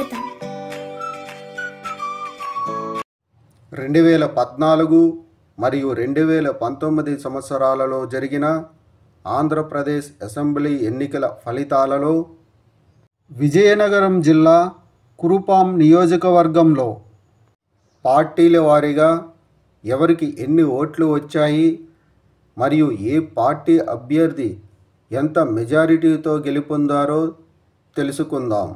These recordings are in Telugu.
స్వాగతం రెండు వేల పద్నాలుగు మరియు రెండు వేల పంతొమ్మిది సంవత్సరాలలో జరిగిన ఆంధ్రప్రదేశ్ అసెంబ్లీ ఎన్నికల ఫలితాలలో విజయనగరం జిల్లా కురుపాం నియోజకవర్గంలో పార్టీల వారీగా ఎవరికి ఎన్ని ఓట్లు వచ్చాయి మరియు ఏ పార్టీ అభ్యర్థి ఎంత మెజారిటీతో గెలుపొందారో తెలుసుకుందాం.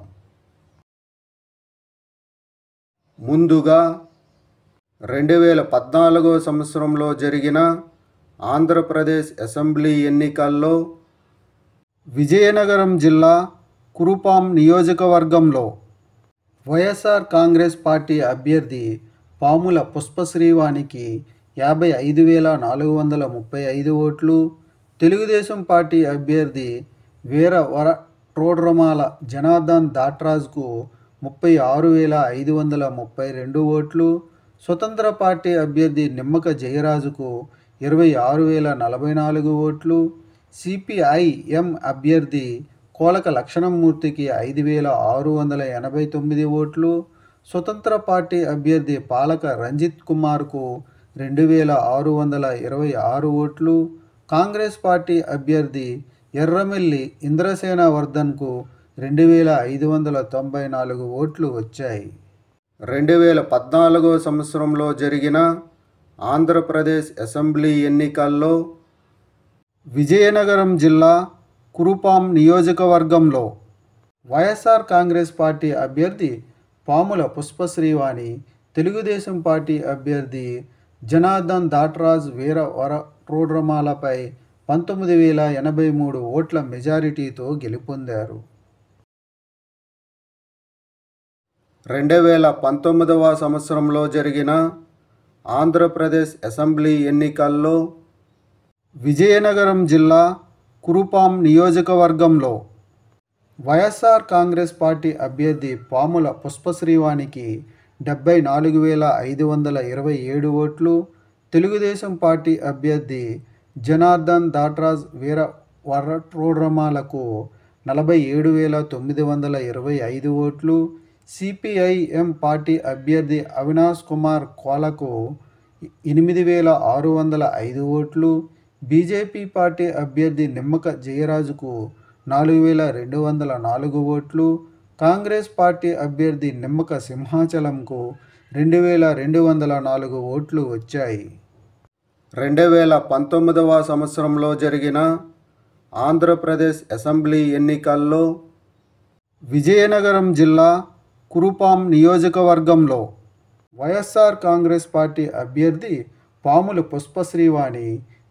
ముందుగా రెండు వేల పద్నాలుగో సంవత్సరంలో జరిగిన ఆంధ్రప్రదేశ్ అసెంబ్లీ ఎన్నికల్లో విజయనగరం జిల్లా కురుపాం నియోజకవర్గంలో వైఎస్ఆర్ కాంగ్రెస్ పార్టీ అభ్యర్థి పాముల పుష్పశ్రీవానికి యాభై ఐదు వేల నాలుగు వందల ముప్పై ఐదు ఓట్లు తెలుగుదేశం పార్టీ అభ్యర్థి వీర వర ట్రోడ్రమాల జనార్దన్ దాట్రాజ్కు ముప్పై ఆరు వేల ఐదు వందల ముప్పై రెండు ఓట్లు. స్వతంత్ర పార్టీ అభ్యర్థి నిమ్మక జయరాజుకు ఇరవై ఆరు వేల నలభై నాలుగు ఓట్లు. సిపిఐఎం అభ్యర్థి కోలక లక్షణమూర్తికి ఐదు వేల ఆరు వందల ఎనభై తొమ్మిది ఓట్లు. స్వతంత్ర పార్టీ అభ్యర్థి పాలక రంజిత్ కుమార్కు రెండు వేల ఆరు వందల ఇరవై ఆరు ఓట్లు. కాంగ్రెస్ పార్టీ అభ్యర్థి ఎర్రమెల్లి ఇంద్రసేన వర్ధన్కు రెండు వేల ఐదు వందల తొంభై నాలుగు ఓట్లు వచ్చాయి. రెండు వేల పద్నాలుగో సంవత్సరంలో జరిగిన ఆంధ్రప్రదేశ్ అసెంబ్లీ ఎన్నికల్లో విజయనగరం జిల్లా కురుపాం నియోజకవర్గంలో వైఎస్ఆర్ కాంగ్రెస్ పార్టీ అభ్యర్థి పాముల పుష్పశ్రీవాణి తెలుగుదేశం పార్టీ అభ్యర్థి జనార్దన్ దాట్రాజ్ వీర వర ట్రోడ్రమాలపై పంతొమ్మిది వేల ఎనభై మూడు ఓట్ల మెజారిటీతో గెలుపొందారు. రెండు వేల పంతొమ్మిదవ సంవత్సరంలో జరిగిన ఆంధ్రప్రదేశ్ అసెంబ్లీ ఎన్నికల్లో విజయనగరం జిల్లా కురుపాం నియోజకవర్గంలో వైఎస్ఆర్ కాంగ్రెస్ పార్టీ అభ్యర్థి పాముల పుష్పశ్రీవానికి డెబ్బై నాలుగు వేల ఐదు వందల ఇరవై ఏడు ఓట్లు తెలుగుదేశం పార్టీ అభ్యర్థి జనార్దన్ దాట్రాజ్ వీర వరట్రోడ్రమాలకు నలభై ఏడు వేల తొమ్మిది వందల ఇరవై ఐదు ఓట్లు సిపిఐఎం పార్టీ అభ్యర్థి అవినాష్ కుమార్ కోలకు ఎనిమిది వేల ఆరు వందల ఐదు ఓట్లు బీజేపీ పార్టీ అభ్యర్థి నిమ్మక జయరాజుకు నాలుగు వేల రెండు వందల నాలుగు ఓట్లు కాంగ్రెస్ పార్టీ అభ్యర్థి నిమ్మక సింహాచలంకు రెండు వేల రెండు వందల నాలుగు ఓట్లు వచ్చాయి. రెండు వేల పంతొమ్మిదవ సంవత్సరంలో జరిగిన ఆంధ్రప్రదేశ్ అసెంబ్లీ ఎన్నికల్లో విజయనగరం జిల్లా కురుపాం నియోజకవర్గంలో వైఎస్ఆర్ కాంగ్రెస్ పార్టీ అభ్యర్థి పాముల పుష్పశ్రీవాణి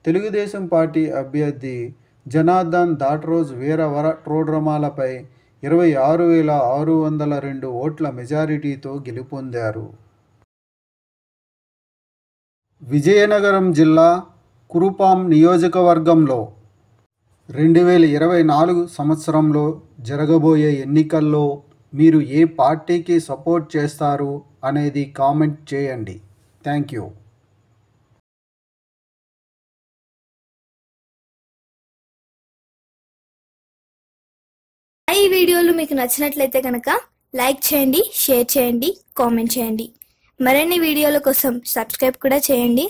తెలుగుదేశం పార్టీ అభ్యర్థి జనార్దన్ దాట్రోజ్ వీరవర ట్రోడ్రమాలపై ఇరవై ఆరు వేల ఆరు వందల రెండు ఓట్ల మెజారిటీతో గెలుపొందారు. విజయనగరం జిల్లా కురుపాం నియోజకవర్గంలో రెండు వేల ఇరవై నాలుగు సంవత్సరంలో జరగబోయే ఎన్నికల్లో మీరు ఏ పార్టీకి సపోర్ట్ చేస్తారు అనేది కామెంట్ చేయండి. Thank you. ఈ వీడియోలు మీకు నచ్చినట్లయితే కనుక లైక్ చేయండి షేర్ చేయండి కామెంట్ చేయండి. మరిన్ని వీడియోల కోసం సబ్స్క్రైబ్ కూడా చేయండి.